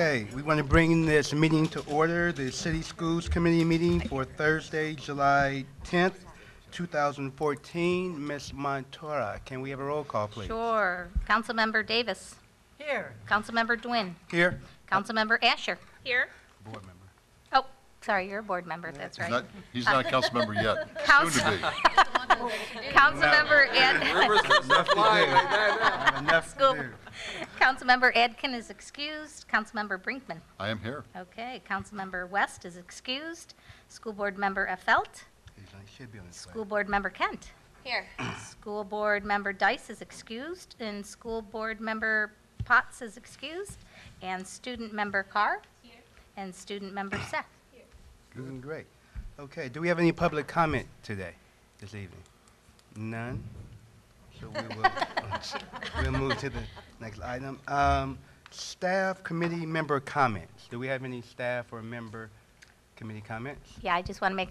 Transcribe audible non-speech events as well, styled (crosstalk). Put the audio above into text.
Okay, we want to bring this meeting to order, the City Schools Committee meeting for Thursday, July 10th, 2014. Ms. Montora, can we have a roll call, please? Sure. Councilmember Davis. Here. Councilmember Dwin. Here? Councilmember Asher. Here. Board member. Oh, sorry, you're a board member, that's He's right. not, he's not a (laughs) council member yet. Soon Council- to be. (laughs) Councilmember Ed, Enough to do. (laughs) I have Enough School- to do. Councilmember Atkin is excused. Councilmember Brinkman. I am here. Okay, Councilmember West is excused. School Board Member Affeldt. He's on- he should be on his way. School Board Member Kent. Here. School Board Member Dice is excused, and School Board Member Patz is excused, and Student Member Carr. Here. And Student Member Seth. Here. Doing great. Okay, do we have any public comment today, this evening? None? So we will, (laughs) we'll move to the next item. Um, Staff committee member comments. Do we have any staff or member committee comments? Yeah, I just want to make